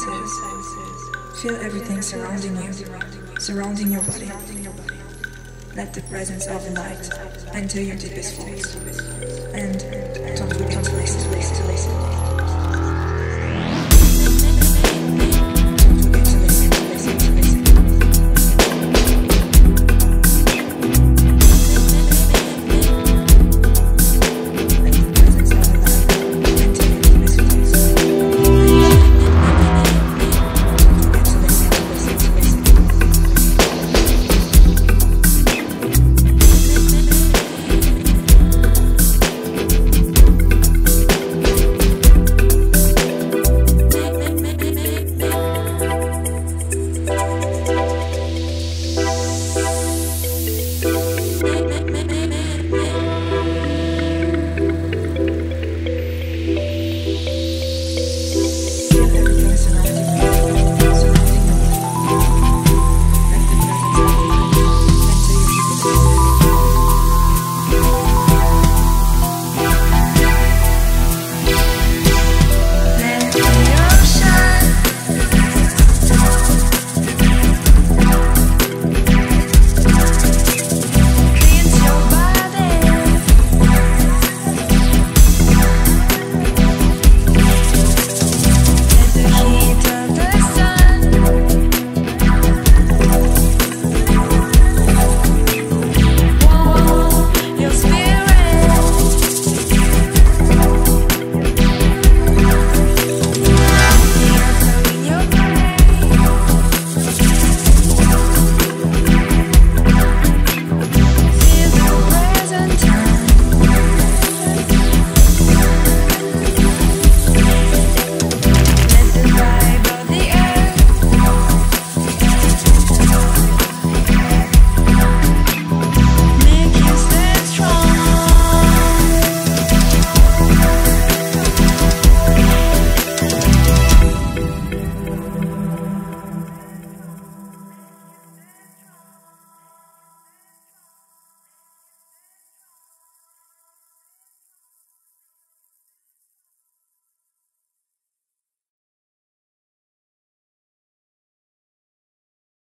senses. Feel everything surrounding you, surrounding your body. Let the presence of the light enter your deepest thoughts. And don't forget to.